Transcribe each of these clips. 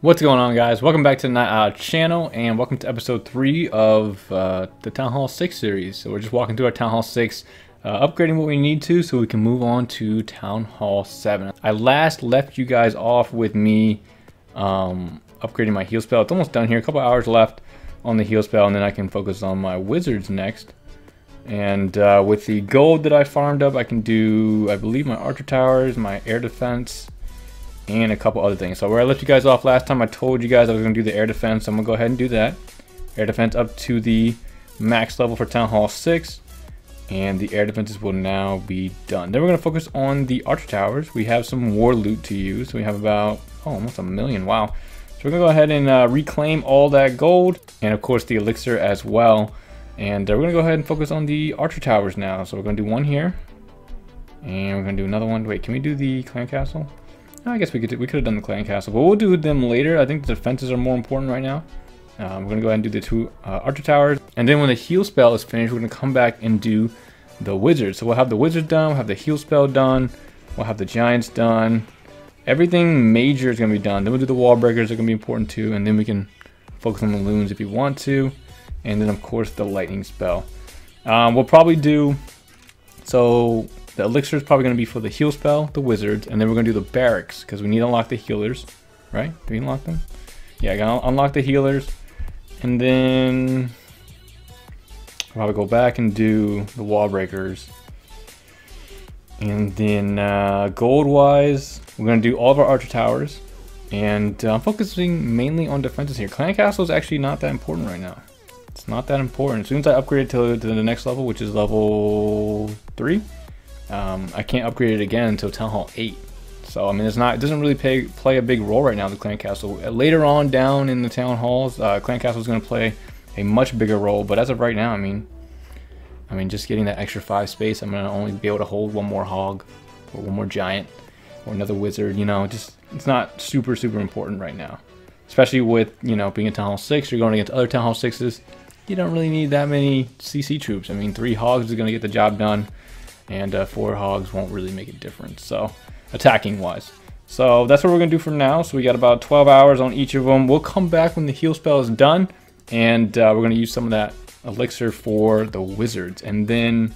What's going on guys? Welcome back to the channel and welcome to episode 3 of uh, the Town Hall 6 series. So we're just walking through our Town Hall 6, uh, upgrading what we need to so we can move on to Town Hall 7. I last left you guys off with me um, upgrading my heal spell. It's almost done here, a couple hours left on the heal spell and then I can focus on my wizards next. And uh, with the gold that I farmed up, I can do, I believe, my archer towers, my air defense, and a couple other things. So where I left you guys off last time, I told you guys I was going to do the air defense. So I'm going to go ahead and do that. Air defense up to the max level for Town Hall 6. And the air defenses will now be done. Then we're going to focus on the archer towers. We have some war loot to use. We have about, oh, almost a million. Wow. So we're going to go ahead and uh, reclaim all that gold. And of course the elixir as well. And uh, we're going to go ahead and focus on the archer towers now. So we're going to do one here. And we're going to do another one. Wait, can we do the clan castle? I guess we could we could have done the clan castle, but we'll do them later. I think the defenses are more important right now. Um, we're gonna go ahead and do the two uh, archer towers, and then when the heal spell is finished, we're gonna come back and do the wizard. So we'll have the wizard done, we'll have the heal spell done, we'll have the giants done. Everything major is gonna be done. Then we'll do the wall breakers. They're gonna be important too, and then we can focus on the loons if you want to, and then of course the lightning spell. Um, we'll probably do so the elixir is probably going to be for the heal spell, the wizards, and then we're going to do the barracks because we need to unlock the healers, right? Do we unlock them? Yeah, I got to unlock the healers, and then I'll probably go back and do the wall breakers. And then uh, gold-wise, we're going to do all of our archer towers. And uh, I'm focusing mainly on defenses here. Clan Castle is actually not that important right now. It's not that important. As soon as I upgrade to the next level, which is level 3, um, I can't upgrade it again until Town Hall 8. So I mean, it's not. It doesn't really pay, play a big role right now. The Clan Castle. Uh, later on down in the Town Halls, uh, Clan Castle is going to play a much bigger role. But as of right now, I mean, I mean, just getting that extra five space, I'm going to only be able to hold one more hog, or one more giant, or another wizard. You know, just it's not super super important right now. Especially with you know being a Town Hall 6, you're going against other Town Hall 6s. You don't really need that many CC troops. I mean, three hogs is going to get the job done and uh, four hogs won't really make a difference. So attacking wise. So that's what we're gonna do for now. So we got about 12 hours on each of them. We'll come back when the heal spell is done and uh, we're gonna use some of that elixir for the wizards. And then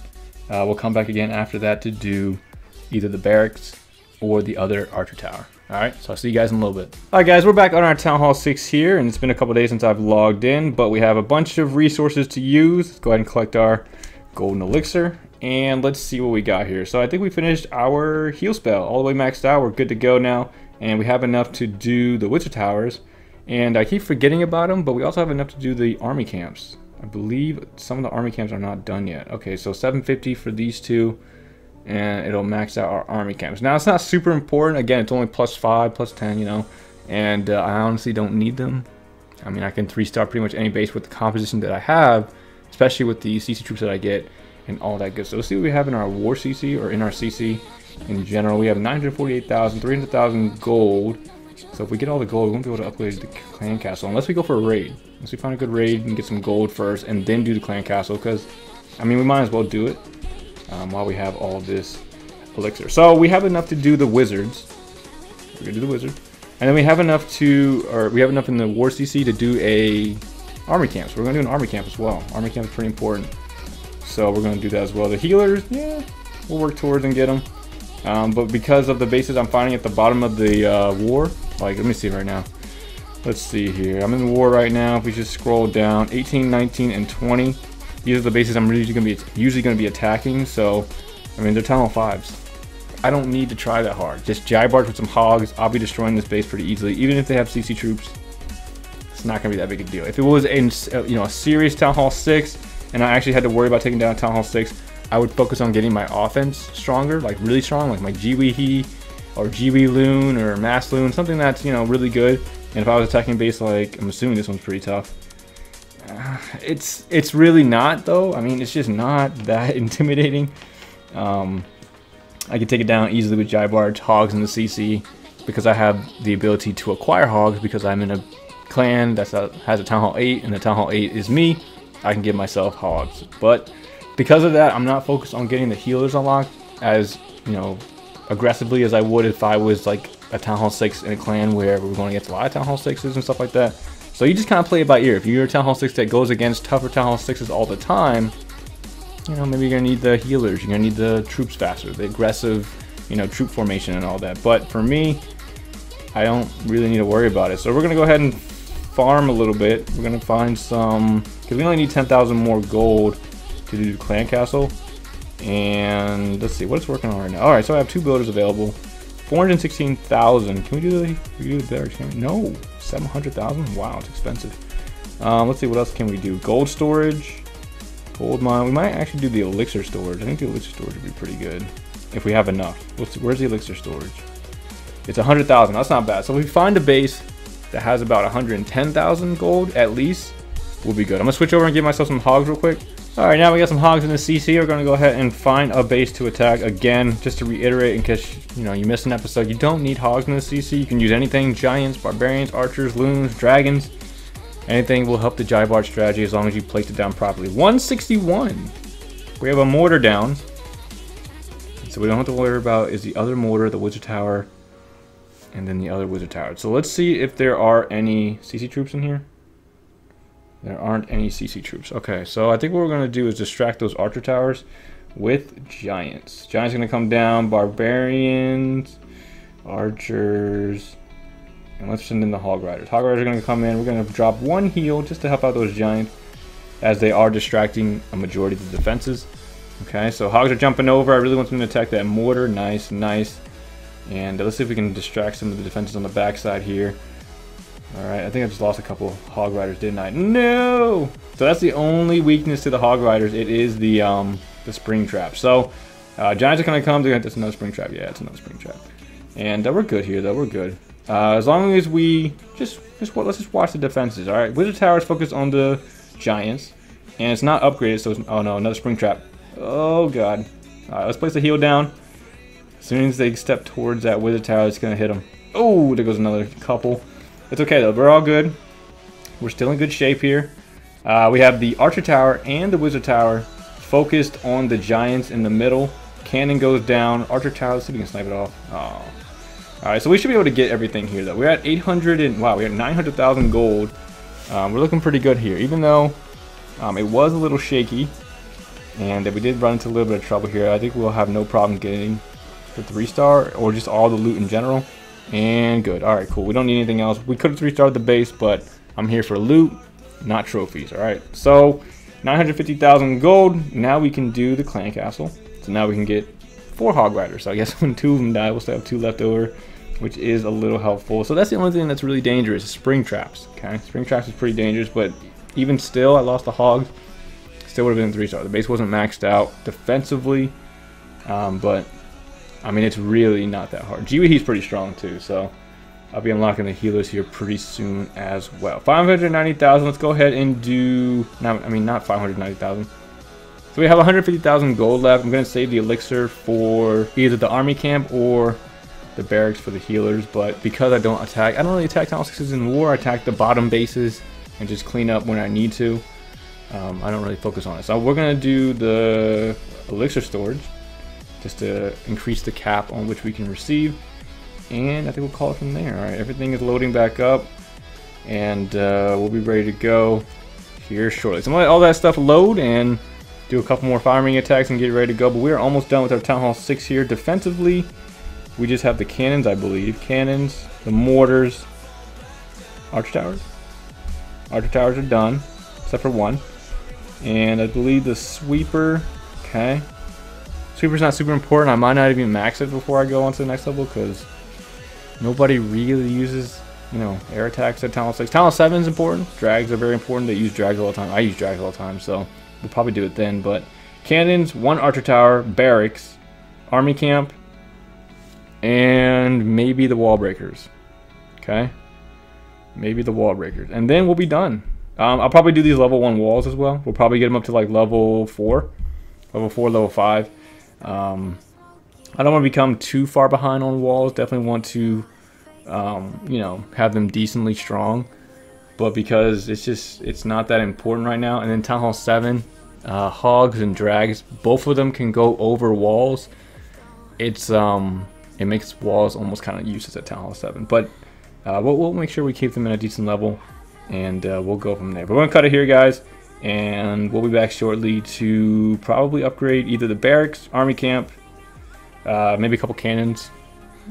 uh, we'll come back again after that to do either the barracks or the other archer tower. All right, so I'll see you guys in a little bit. All right, guys, we're back on our Town Hall 6 here, and it's been a couple days since I've logged in, but we have a bunch of resources to use. Let's go ahead and collect our golden elixir, and let's see what we got here. So I think we finished our heal spell all the way maxed out. We're good to go now. And we have enough to do the Witcher Towers. And I keep forgetting about them, but we also have enough to do the army camps. I believe some of the army camps are not done yet. Okay, so 750 for these two. And it'll max out our army camps. Now, it's not super important. Again, it's only plus 5, plus 10, you know. And uh, I honestly don't need them. I mean, I can 3-star pretty much any base with the composition that I have. Especially with the CC troops that I get and all that good So Let's see what we have in our war CC or in our CC in general. We have 948,000, 300,000 gold. So if we get all the gold, we won't be able to upgrade the clan castle unless we go for a raid. Unless we find a good raid and get some gold first and then do the clan castle because, I mean, we might as well do it um, while we have all this elixir. So we have enough to do the wizards. We're gonna do the wizard. And then we have enough to, or we have enough in the war CC to do a army camps. We're gonna do an army camp as well. Army camp is pretty important. So we're going to do that as well. The healers, yeah, we'll work towards and get them. Um, but because of the bases I'm finding at the bottom of the uh, war, like, let me see right now. Let's see here. I'm in war right now. If we just scroll down, 18, 19, and 20. These are the bases I'm usually going to be usually going to be attacking. So, I mean, they're tunnel fives. I don't need to try that hard. Just GiBarch with some hogs. I'll be destroying this base pretty easily. Even if they have CC troops, not to be that big a deal. If it was in, uh, you know, a serious Town Hall 6, and I actually had to worry about taking down Town Hall 6, I would focus on getting my offense stronger, like really strong, like my GiWi or GiWi Loon or Mass Loon, something that's, you know, really good. And if I was attacking base, like, I'm assuming this one's pretty tough. It's it's really not, though. I mean, it's just not that intimidating. Um, I can take it down easily with GiBarch, Hogs, and the CC because I have the ability to acquire Hogs because I'm in a clan that has a Town Hall 8, and the Town Hall 8 is me. I can give myself hogs. But because of that, I'm not focused on getting the healers unlocked as, you know, aggressively as I would if I was like a Town Hall 6 in a clan where we're going to get a lot of Town Hall 6s and stuff like that. So you just kind of play it by ear. If you're a Town Hall 6 that goes against tougher Town Hall 6s all the time, you know, maybe you're going to need the healers, you're going to need the troops faster, the aggressive, you know, troop formation and all that. But for me, I don't really need to worry about it. So we're going to go ahead and farm a little bit. We're to find some, because we only need 10,000 more gold to do clan castle. And let's see, what's working on right now? All right, so I have two builders available. 416,000. Can we do the, we do the barracks? No, 700,000? Wow, it's expensive. Um, let's see, what else can we do? Gold storage, gold mine. We might actually do the elixir storage. I think the elixir storage would be pretty good if we have enough. Where's the elixir storage? It's 100,000. That's not bad. So if we find a base that has about 110,000 gold at least, we'll be good. I'm gonna switch over and give myself some hogs real quick. All right, now we got some hogs in the CC. We're gonna go ahead and find a base to attack. Again, just to reiterate, in case you know you missed an episode, you don't need hogs in the CC. You can use anything: giants, barbarians, archers, loons, dragons. Anything will help the GiBarch strategy as long as you place it down properly. 161. We have a mortar down. So we don't have to worry about is the other mortar, the wizard tower, and then the other wizard tower. So let's see if there are any CC troops in here. There aren't any CC troops. Okay, so I think what we're going to do is distract those archer towers with giants. Giants going to come down, barbarians, archers, and let's send in the hog riders. Hog riders are going to come in. We're going to drop one heal just to help out those giants as they are distracting a majority of the defenses. Okay, so hogs are jumping over. I really want them to attack that mortar. Nice, nice. And let's see if we can distract some of the defenses on the backside here. Alright, I think I just lost a couple Hog Riders, didn't I? No! So that's the only weakness to the Hog Riders. It is the um, the Spring Trap. So, uh, Giants are going to come. That's another Spring Trap. Yeah, it's another Spring Trap. And uh, we're good here, though. We're good. Uh, as long as we just, just let's just watch the defenses. Alright, Wizard Tower is focused on the Giants. And it's not upgraded, so oh no, another Spring Trap. Oh god. Alright, let's place the heal down. As soon as they step towards that Wizard Tower, it's going to hit them. Oh, there goes another couple. It's okay though, we're all good. We're still in good shape here. Uh, we have the Archer Tower and the Wizard Tower focused on the Giants in the middle. Cannon goes down. Archer Tower, let's see if we can snipe it off. Oh. Alright, so we should be able to get everything here though. We're at 800 and, wow, we have 900,000 gold. Um, we're looking pretty good here, even though um, it was a little shaky. And we did run into a little bit of trouble here. I think we'll have no problem getting the 3 star or just all the loot in general. And good. Alright, cool. We don't need anything else. We could have three restarted the base, but I'm here for loot, not trophies. Alright, so 950,000 gold. Now we can do the clan castle. So now we can get four hog riders. So I guess when two of them die, we'll still have two left over, which is a little helpful. So that's the only thing that's really dangerous, spring traps. Okay, spring traps is pretty dangerous, but even still, I lost the hogs. Still would have been three star. The base wasn't maxed out defensively, um, but I mean, it's really not that hard. He's pretty strong too, so I'll be unlocking the healers here pretty soon as well. 590,000, let's go ahead and do, not, I mean, not 590,000. So we have 150,000 gold left. I'm going to save the elixir for either the army camp or the barracks for the healers, but because I don't attack, I don't really attack Town 6s in war, I attack the bottom bases and just clean up when I need to. Um, I don't really focus on it. So we're going to do the elixir storage just to increase the cap on which we can receive. And I think we'll call it from there. All right, everything is loading back up and uh, we'll be ready to go here shortly. So I'm gonna let all that stuff load and do a couple more firing attacks and get ready to go. But we're almost done with our Town Hall 6 here. Defensively, we just have the cannons, I believe. Cannons, the mortars, archer towers. Archer towers are done, except for one. And I believe the sweeper, okay. Sweeper's not super important. I might not even max it before I go on to the next level because nobody really uses, you know, air attacks at Talent 6. Talent 7 is important. Drags are very important. They use drags all the time. I use drags all the time, so we'll probably do it then. But cannons, one archer tower, barracks, army camp, and maybe the wall breakers. Okay? Maybe the wall breakers. And then we'll be done. Um, I'll probably do these level 1 walls as well. We'll probably get them up to like level 4. Level 4, level 5. Um, I don't want to become too far behind on walls. Definitely want to, um, you know, have them decently strong. But because it's just, it's not that important right now. And then Town Hall 7, uh, Hogs and Drags, both of them can go over walls. It's, um, it makes walls almost kind of useless at Town Hall 7. But uh, we'll, we'll, make sure we keep them at a decent level, and uh, we'll go from there. But we're going to cut it here, guys, and we'll be back shortly to probably upgrade either the barracks, army camp, uh, maybe a couple cannons.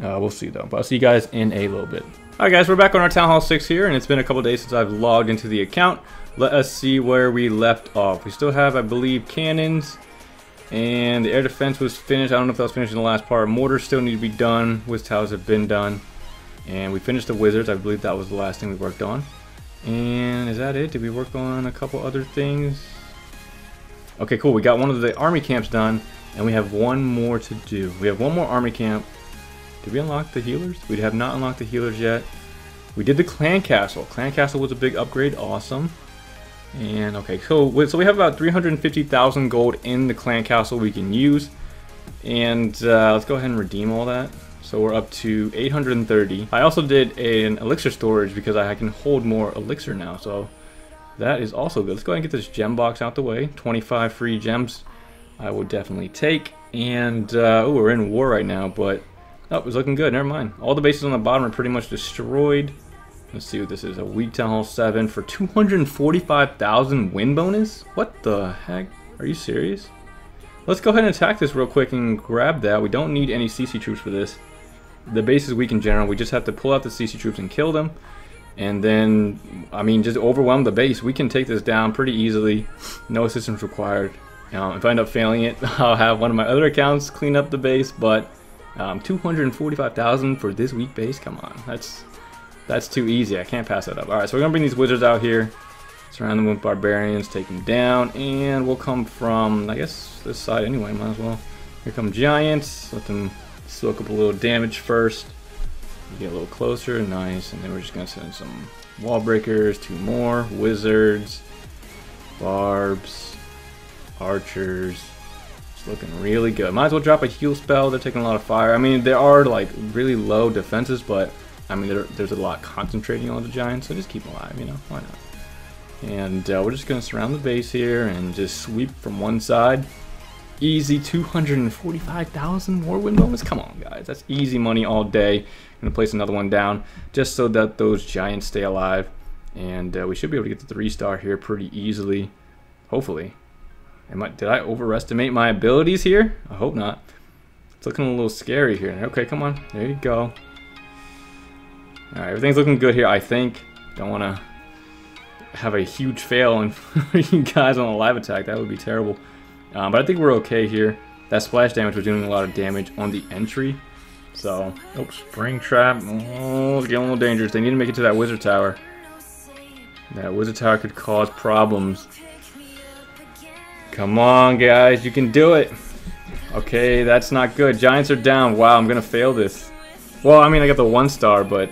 Uh, we'll see, though. But I'll see you guys in a little bit. Alright guys, we're back on our Town Hall 6 here, and it's been a couple days since I've logged into the account. Let us see where we left off. We still have, I believe, cannons, and the air defense was finished. I don't know if that was finished in the last part. Mortars still need to be done. Whiz towers have been done. And we finished the wizards. I believe that was the last thing we worked on. And is that it? Did we work on a couple other things? Okay, cool. We got one of the army camps done. And we have one more to do. We have one more army camp. Did we unlock the healers? We have not unlocked the healers yet. We did the clan castle. Clan castle was a big upgrade. Awesome. And okay, so so we have about 350,000 gold in the clan castle we can use. And uh, let's go ahead and redeem all that. So we're up to 830. I also did an elixir storage because I can hold more elixir now. So that is also good. Let's go ahead and get this gem box out the way. 25 free gems I would definitely take. And uh, oh, we're in war right now, but oh, it's looking good. Never mind. All the bases on the bottom are pretty much destroyed. Let's see what this is. A weak Town Hall 7 for 245,000 win bonus? What the heck? Are you serious? Let's go ahead and attack this real quick and grab that. We don't need any CC troops for this. The base is weak in general. We just have to pull out the CC troops and kill them. And then, I mean, just overwhelm the base. We can take this down pretty easily. No assistance required. Um, if I end up failing it, I'll have one of my other accounts clean up the base. But um, 245,000 for this weak base? Come on. That's that's too easy. I can't pass that up. Alright, so we're going to bring these wizards out here. Surround them with barbarians, take them down, and we'll come from, I guess, this side anyway, might as well. Here come giants, let them soak up a little damage first. Get a little closer, nice, and then we're just going to send some wall breakers, two more, wizards, barbs, archers. It's looking really good. Might as well drop a heal spell, they're taking a lot of fire. I mean, there are like really low defenses, but I mean, there, there's a lot concentrating on the Giants, so just keep them alive, you know? Why not? And uh, we're just going to surround the base here and just sweep from one side. Easy 245,000 more win bonus. Come on, guys. That's easy money all day. I'm going to place another one down just so that those Giants stay alive. And uh, we should be able to get the three star here pretty easily. Hopefully. I, did I overestimate my abilities here? I hope not. It's looking a little scary here. Okay, come on. There you go. Alright, everything's looking good here, I think. Don't want to have a huge fail and you guys on a live attack. That would be terrible. Um, but I think we're okay here. That splash damage was doing a lot of damage on the entry. So, oh, spring trap. Oh, it's getting a little dangerous. They need to make it to that wizard tower. That wizard tower could cause problems. Come on, guys. You can do it. Okay, that's not good. Giants are down. Wow, I'm going to fail this. Well, I mean, I got the one star, but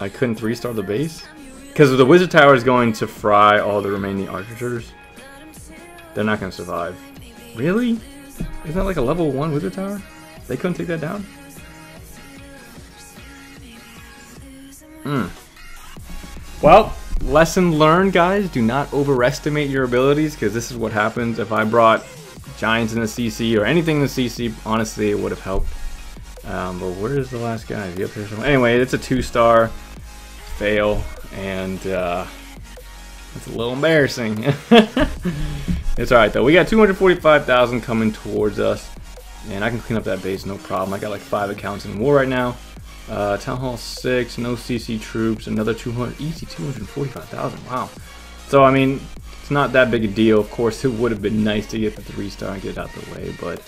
I couldn't three-star the base? Because the Wizard Tower is going to fry all the remaining archers. They're not going to survive. Really? Isn't that like a level 1 Wizard Tower? They couldn't take that down? Hmm. Well, lesson learned, guys. Do not overestimate your abilities, because this is what happens if I brought Giants in the CC or anything in the CC. Honestly, it would have helped. Um, but where is the last guy? Is he up there somewhere? Anyway, it's a two-star fail, and uh, it's a little embarrassing. it's alright though. We got 245,000 coming towards us, and I can clean up that base no problem. I got like five accounts in war right now. Uh, Town Hall 6, no CC troops, another 200, easy 245,000, wow. So, I mean, it's not that big a deal. Of course, it would have been nice to get the 3-star and get it out the way, but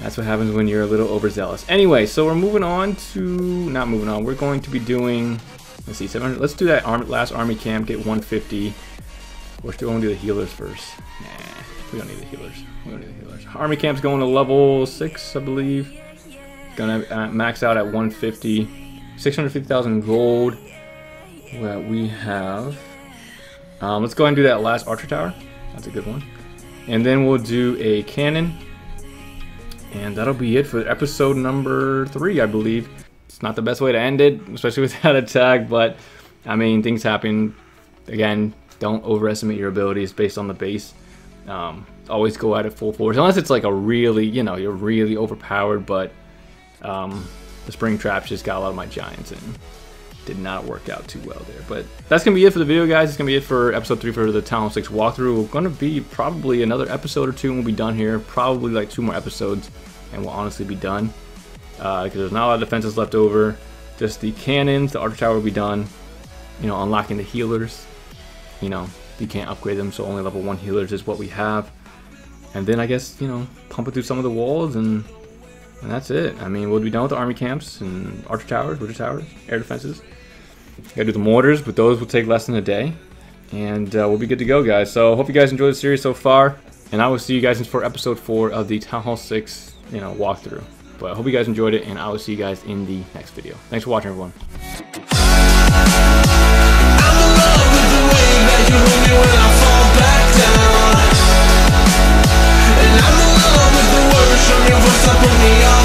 that's what happens when you're a little overzealous. Anyway, so we're moving on to, not moving on, we're going to be doing, let's see, 700, let's do that arm, last army camp, get 150. We're still going to do the healers first. Nah, we don't need the healers. We don't need the healers. Army camp's going to level 6, I believe. Gonna uh, max out at 150. 650,000 gold that we have. Um, let's go ahead and do that last archer tower. That's a good one. And then we'll do a cannon and that'll be it for episode number three, I believe. It's not the best way to end it, especially with that attack, but I mean, things happen. Again, don't overestimate your abilities based on the base. Um, always go at it full force unless it's like a really you know you're really overpowered. But um, the spring traps just got a lot of my giants and did not work out too well there. But that's gonna be it for the video, guys. It's gonna be it for episode three for the Hall 6 walkthrough. We're gonna be probably another episode or two and we'll be done here. Probably like two more episodes and we'll honestly be done because uh, there's not a lot of defenses left over. Just the cannons, the archer tower will be done. You know, unlocking the healers. You know, you can't upgrade them, so only level one healers is what we have. And then I guess you know, pump it through some of the walls and and that's it. I mean, we'll be done with the army camps and archer towers, witcher towers, air defenses. Gotta do the mortars, but those will take less than a day. And uh, we'll be good to go, guys. So hope you guys enjoyed the series so far. And I will see you guys in for episode 4 of the Town Hall 6, you know, walkthrough. But I hope you guys enjoyed it, and I will see you guys in the next video. Thanks for watching, everyone. up on the